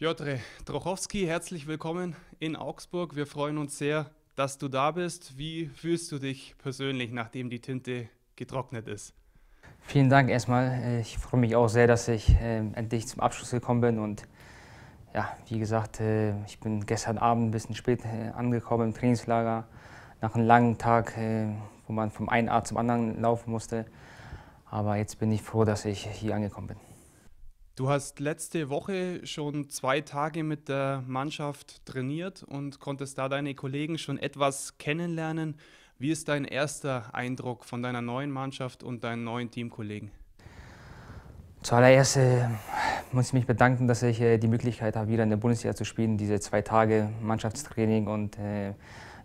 Piotr Trochowski, herzlich willkommen in Augsburg. Wir freuen uns sehr, dass du da bist. Wie fühlst du dich persönlich, nachdem die Tinte getrocknet ist? Vielen Dank erstmal. Ich freue mich auch sehr, dass ich äh, endlich zum Abschluss gekommen bin. Und ja, wie gesagt, äh, ich bin gestern Abend ein bisschen spät äh, angekommen im Trainingslager. Nach einem langen Tag, äh, wo man vom einen Art zum anderen laufen musste. Aber jetzt bin ich froh, dass ich hier angekommen bin. Du hast letzte Woche schon zwei Tage mit der Mannschaft trainiert und konntest da deine Kollegen schon etwas kennenlernen. Wie ist dein erster Eindruck von deiner neuen Mannschaft und deinen neuen Teamkollegen? Zuallererst äh, muss ich mich bedanken, dass ich äh, die Möglichkeit habe, wieder in der Bundesliga zu spielen. Diese zwei Tage Mannschaftstraining und äh,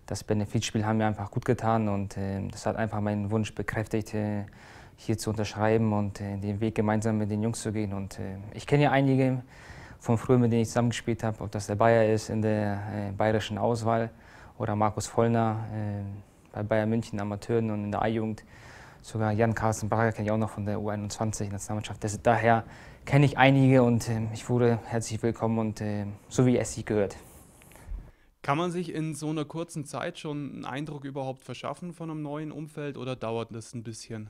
das Benefizspiel haben mir einfach gut getan und äh, das hat einfach meinen Wunsch bekräftigt, äh, hier zu unterschreiben und äh, den Weg gemeinsam mit den Jungs zu gehen. Und äh, ich kenne ja einige von früher, mit denen ich zusammengespielt habe, ob das der Bayer ist in der äh, bayerischen Auswahl oder Markus Vollner äh, bei Bayern München Amateuren und in der A-Jugend. Sogar Jan Carsten Brager kenne ich auch noch von der U21-Nationalmannschaft. Daher kenne ich einige und äh, ich wurde herzlich willkommen und äh, so wie es sich gehört. Kann man sich in so einer kurzen Zeit schon einen Eindruck überhaupt verschaffen von einem neuen Umfeld oder dauert das ein bisschen?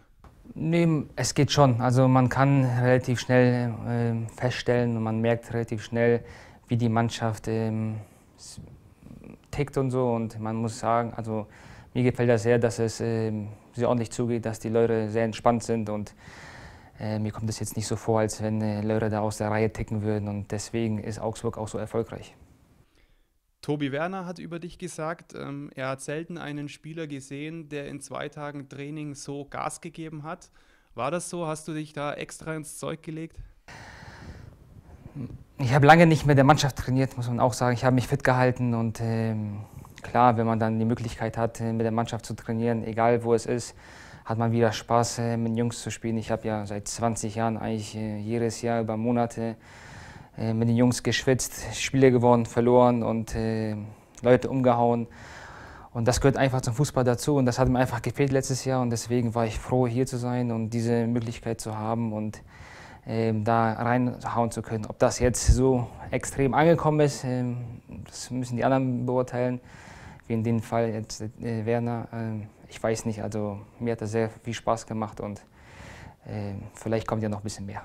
Nee, es geht schon. Also man kann relativ schnell äh, feststellen und man merkt relativ schnell, wie die Mannschaft ähm, tickt und so. Und man muss sagen, also mir gefällt das sehr, dass es äh, sehr ordentlich zugeht, dass die Leute sehr entspannt sind und äh, mir kommt es jetzt nicht so vor, als wenn äh, Leute da aus der Reihe ticken würden und deswegen ist Augsburg auch so erfolgreich. Tobi Werner hat über dich gesagt, ähm, er hat selten einen Spieler gesehen, der in zwei Tagen Training so Gas gegeben hat. War das so? Hast du dich da extra ins Zeug gelegt? Ich habe lange nicht mit der Mannschaft trainiert, muss man auch sagen. Ich habe mich fit gehalten und ähm, klar, wenn man dann die Möglichkeit hat, äh, mit der Mannschaft zu trainieren, egal wo es ist, hat man wieder Spaß, äh, mit Jungs zu spielen. Ich habe ja seit 20 Jahren eigentlich äh, jedes Jahr über Monate äh, mit den Jungs geschwitzt, Spiele gewonnen, verloren und äh, Leute umgehauen. Und das gehört einfach zum Fußball dazu und das hat mir einfach gefehlt letztes Jahr und deswegen war ich froh, hier zu sein und diese Möglichkeit zu haben und äh, da reinhauen zu können. Ob das jetzt so extrem angekommen ist, äh, das müssen die anderen beurteilen, wie in dem Fall jetzt äh, Werner. Ähm, ich weiß nicht, also mir hat das sehr viel Spaß gemacht und äh, vielleicht kommt ja noch ein bisschen mehr.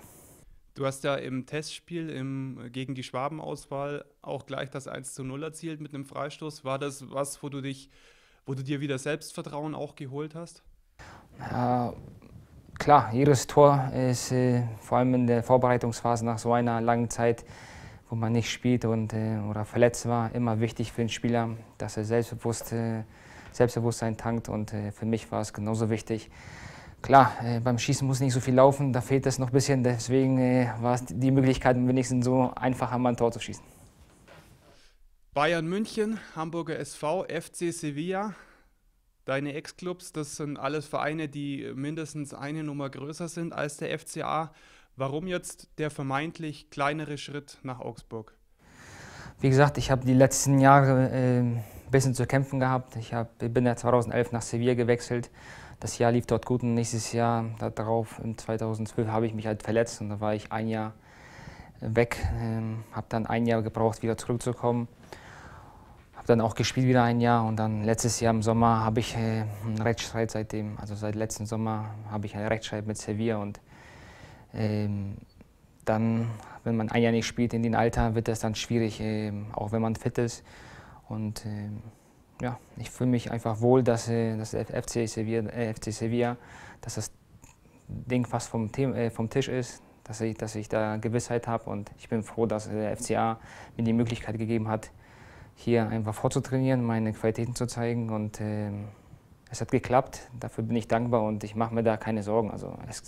Du hast ja im Testspiel im, gegen die Schwabenauswahl auch gleich das 1 zu 0 erzielt mit einem Freistoß. War das was, wo du dich, wo du dir wieder Selbstvertrauen auch geholt hast? Ja, klar, jedes Tor ist äh, vor allem in der Vorbereitungsphase nach so einer langen Zeit, wo man nicht spielt und, äh, oder verletzt war, immer wichtig für den Spieler, dass er selbstbewusst, äh, Selbstbewusstsein tankt. Und äh, für mich war es genauso wichtig, Klar, äh, beim Schießen muss nicht so viel laufen, da fehlt es noch ein bisschen. Deswegen äh, war es die Möglichkeit, wenigstens so einfach ein Tor zu schießen. Bayern München, Hamburger SV, FC Sevilla, deine Ex-Clubs, das sind alles Vereine, die mindestens eine Nummer größer sind als der FCA. Warum jetzt der vermeintlich kleinere Schritt nach Augsburg? Wie gesagt, ich habe die letzten Jahre äh, ein bisschen zu kämpfen gehabt. Ich hab, bin ja 2011 nach Sevilla gewechselt das Jahr lief dort gut und nächstes Jahr darauf, im 2012, habe ich mich halt verletzt und da war ich ein Jahr weg, ähm, habe dann ein Jahr gebraucht, wieder zurückzukommen. Habe dann auch gespielt wieder ein Jahr und dann letztes Jahr im Sommer habe ich äh, einen Rechtsstreit seitdem, also seit letzten Sommer habe ich einen Rechtsstreit mit Sevilla und ähm, dann, wenn man ein Jahr nicht spielt in dem Alter, wird das dann schwierig, äh, auch wenn man fit ist. Und äh, ja, ich fühle mich einfach wohl, dass, äh, dass der FC Sevilla, äh, FC Sevilla, dass das Ding fast vom, äh, vom Tisch ist, dass ich, dass ich da Gewissheit habe und ich bin froh, dass der FCA mir die Möglichkeit gegeben hat, hier einfach vorzutrainieren, meine Qualitäten zu zeigen und äh, es hat geklappt. Dafür bin ich dankbar und ich mache mir da keine Sorgen. Also es,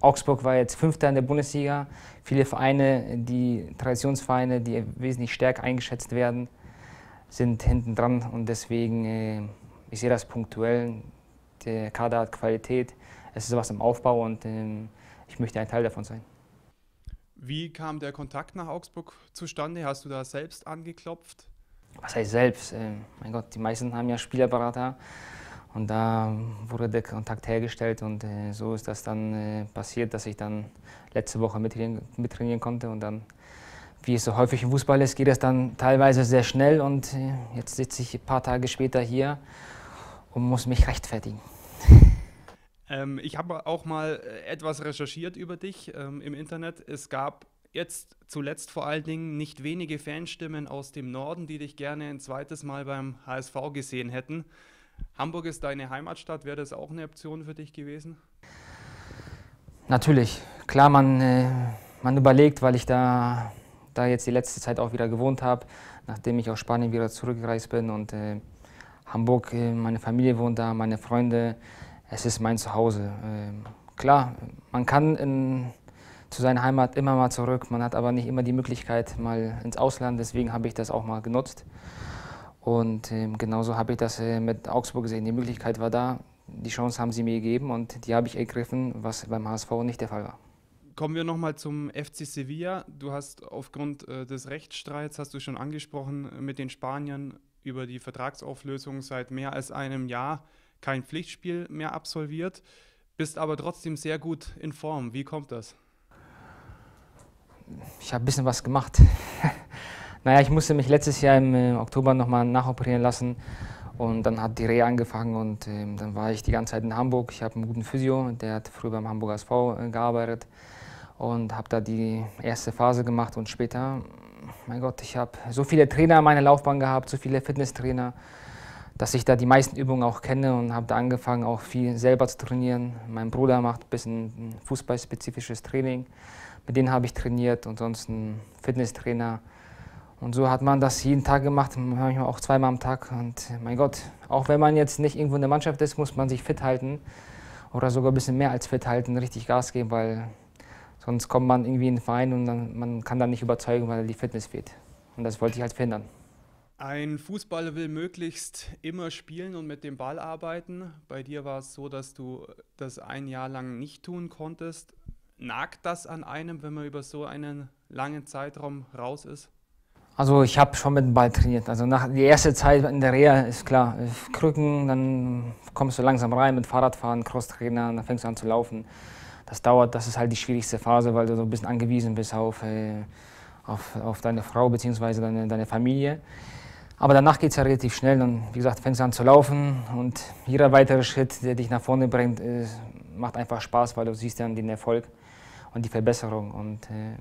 Augsburg war jetzt Fünfter in der Bundesliga. Viele Vereine, die Traditionsvereine, die wesentlich stärker eingeschätzt werden, sind hinten dran und deswegen, äh, ich sehe das punktuell. Der Kader hat Qualität, es ist was im Aufbau und äh, ich möchte ein Teil davon sein. Wie kam der Kontakt nach Augsburg zustande? Hast du da selbst angeklopft? Was heißt selbst? Äh, mein Gott, die meisten haben ja Spielerberater und da wurde der Kontakt hergestellt und äh, so ist das dann äh, passiert, dass ich dann letzte Woche mittrainieren, mittrainieren konnte und dann wie es so häufig im Fußball ist, geht es dann teilweise sehr schnell und äh, jetzt sitze ich ein paar Tage später hier und muss mich rechtfertigen. Ähm, ich habe auch mal äh, etwas recherchiert über dich ähm, im Internet. Es gab jetzt zuletzt vor allen Dingen nicht wenige Fanstimmen aus dem Norden, die dich gerne ein zweites Mal beim HSV gesehen hätten. Hamburg ist deine Heimatstadt. Wäre das auch eine Option für dich gewesen? Natürlich. Klar, man, äh, man überlegt, weil ich da, da jetzt die letzte Zeit auch wieder gewohnt habe, nachdem ich aus Spanien wieder zurückgereist bin und äh, Hamburg, äh, meine Familie wohnt da, meine Freunde es ist mein Zuhause. Ähm, klar, man kann in, zu seiner Heimat immer mal zurück, man hat aber nicht immer die Möglichkeit mal ins Ausland, deswegen habe ich das auch mal genutzt. Und ähm, genauso habe ich das äh, mit Augsburg gesehen. Die Möglichkeit war da, die Chance haben sie mir gegeben und die habe ich ergriffen, was beim HSV nicht der Fall war. Kommen wir nochmal zum FC Sevilla. Du hast aufgrund äh, des Rechtsstreits, hast du schon angesprochen, mit den Spaniern über die Vertragsauflösung seit mehr als einem Jahr kein Pflichtspiel mehr absolviert, bist aber trotzdem sehr gut in Form. Wie kommt das? Ich habe ein bisschen was gemacht. naja, ich musste mich letztes Jahr im äh, Oktober nochmal nachoperieren lassen und dann hat die Reha angefangen und äh, dann war ich die ganze Zeit in Hamburg. Ich habe einen guten Physio, der hat früher beim Hamburger SV äh, gearbeitet und habe da die erste Phase gemacht und später, mein Gott, ich habe so viele Trainer in meiner Laufbahn gehabt, so viele Fitnesstrainer dass ich da die meisten Übungen auch kenne und habe da angefangen, auch viel selber zu trainieren. Mein Bruder macht ein bisschen fußballspezifisches Training. Mit denen habe ich trainiert und sonst ein Fitnesstrainer. Und so hat man das jeden Tag gemacht, manchmal auch zweimal am Tag. Und mein Gott, auch wenn man jetzt nicht irgendwo in der Mannschaft ist, muss man sich fit halten oder sogar ein bisschen mehr als fit halten, richtig Gas geben, weil sonst kommt man irgendwie in den Verein und dann, man kann dann nicht überzeugen, weil die Fitness fehlt. Und das wollte ich halt verhindern. Ein Fußballer will möglichst immer spielen und mit dem Ball arbeiten. Bei dir war es so, dass du das ein Jahr lang nicht tun konntest. Nagt das an einem, wenn man über so einen langen Zeitraum raus ist? Also ich habe schon mit dem Ball trainiert. Also nach die erste Zeit in der Reha ist klar, Krücken, dann kommst du langsam rein mit Fahrradfahren, Crosstrainer, dann fängst du an zu laufen. Das dauert, das ist halt die schwierigste Phase, weil du so ein bisschen angewiesen bist auf, äh, auf, auf deine Frau bzw. Deine, deine Familie. Aber danach geht es ja relativ schnell und wie gesagt, fängst du an zu laufen und jeder weitere Schritt, der dich nach vorne bringt, ist, macht einfach Spaß, weil du siehst dann den Erfolg und die Verbesserung. Und äh,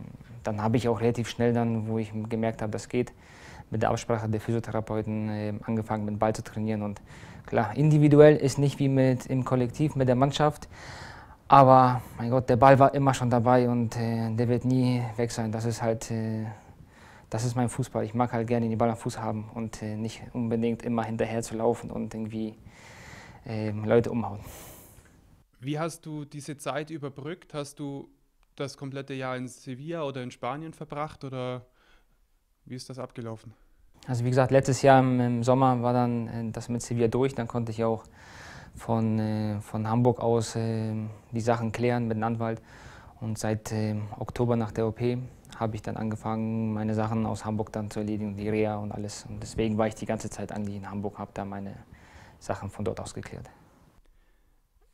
dann habe ich auch relativ schnell dann, wo ich gemerkt habe, das geht, mit der Absprache der Physiotherapeuten äh, angefangen, mit dem Ball zu trainieren. Und klar, individuell ist nicht wie mit im Kollektiv mit der Mannschaft, aber mein Gott, der Ball war immer schon dabei und äh, der wird nie weg sein. Das ist halt äh, das ist mein Fußball. Ich mag halt gerne den Ball am Fuß haben und äh, nicht unbedingt immer hinterher zu laufen und irgendwie äh, Leute umhauen. Wie hast du diese Zeit überbrückt? Hast du das komplette Jahr in Sevilla oder in Spanien verbracht oder wie ist das abgelaufen? Also wie gesagt, letztes Jahr im, im Sommer war dann äh, das mit Sevilla durch. Dann konnte ich auch von, äh, von Hamburg aus äh, die Sachen klären mit dem Anwalt. Und seit äh, Oktober nach der OP habe ich dann angefangen, meine Sachen aus Hamburg dann zu erledigen, die Reha und alles. Und deswegen war ich die ganze Zeit eigentlich in Hamburg, habe da meine Sachen von dort aus geklärt.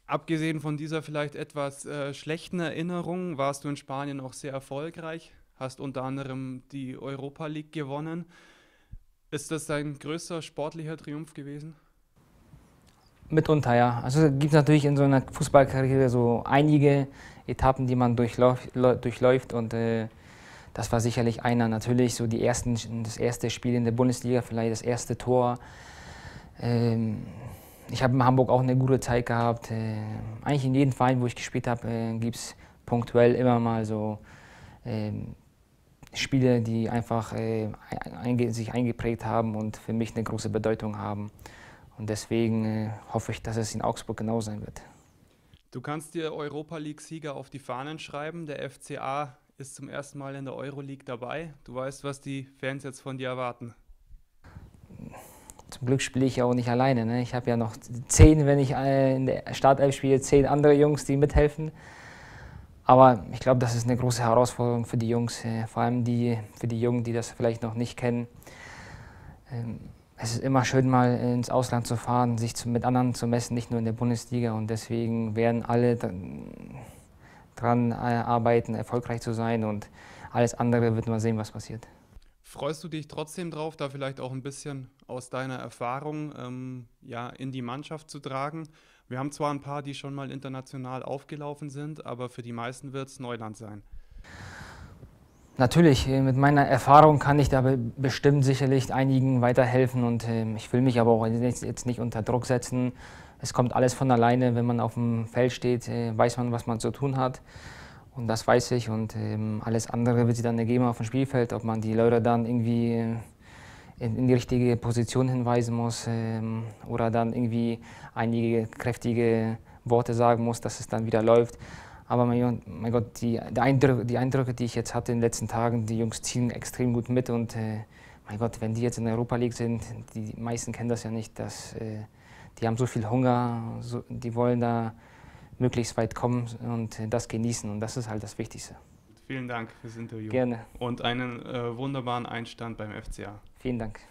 Abgesehen von dieser vielleicht etwas äh, schlechten Erinnerung, warst du in Spanien auch sehr erfolgreich, hast unter anderem die Europa League gewonnen. Ist das dein größter sportlicher Triumph gewesen? Mitunter, ja. Also es gibt natürlich in so einer Fußballkarriere so einige Etappen, die man durchläuft, durchläuft und äh, das war sicherlich einer. Natürlich so die ersten, das erste Spiel in der Bundesliga, vielleicht das erste Tor. Ähm, ich habe in Hamburg auch eine gute Zeit gehabt. Äh, eigentlich in jedem Verein, wo ich gespielt habe, äh, gibt es punktuell immer mal so äh, Spiele, die einfach äh, einge sich eingeprägt haben und für mich eine große Bedeutung haben. Und deswegen äh, hoffe ich, dass es in Augsburg genau sein wird. Du kannst dir Europa League-Sieger auf die Fahnen schreiben. Der FCA ist zum ersten Mal in der Euroleague dabei. Du weißt, was die Fans jetzt von dir erwarten. Zum Glück spiele ich ja auch nicht alleine. Ne? Ich habe ja noch zehn, wenn ich äh, in der Startelf spiele, zehn andere Jungs, die mithelfen. Aber ich glaube, das ist eine große Herausforderung für die Jungs, äh, vor allem die, für die Jungen, die das vielleicht noch nicht kennen. Es ist immer schön, mal ins Ausland zu fahren, sich mit anderen zu messen, nicht nur in der Bundesliga. Und deswegen werden alle dran äh, arbeiten, erfolgreich zu sein. Und alles andere wird man sehen, was passiert. Freust du dich trotzdem drauf, da vielleicht auch ein bisschen aus deiner Erfahrung ähm, ja, in die Mannschaft zu tragen? Wir haben zwar ein paar, die schon mal international aufgelaufen sind, aber für die meisten wird es Neuland sein. Natürlich, äh, mit meiner Erfahrung kann ich da bestimmt sicherlich einigen weiterhelfen und äh, ich will mich aber auch jetzt nicht unter Druck setzen. Es kommt alles von alleine, wenn man auf dem Feld steht, äh, weiß man, was man zu tun hat. Und das weiß ich und ähm, alles andere wird sich dann ergeben auf dem Spielfeld, ob man die Leute dann irgendwie äh, in, in die richtige Position hinweisen muss ähm, oder dann irgendwie einige kräftige Worte sagen muss, dass es dann wieder läuft. Aber mein, mein Gott, die, die, Eindrücke, die, Eindrücke, die ich jetzt hatte in den letzten Tagen, die Jungs ziehen extrem gut mit und äh, mein Gott, wenn die jetzt in der Europa League sind, die meisten kennen das ja nicht, dass, äh, die haben so viel Hunger, so, die wollen da möglichst weit kommen und das genießen. Und das ist halt das Wichtigste. Vielen Dank fürs Interview. Gerne. Und einen äh, wunderbaren Einstand beim FCA. Vielen Dank.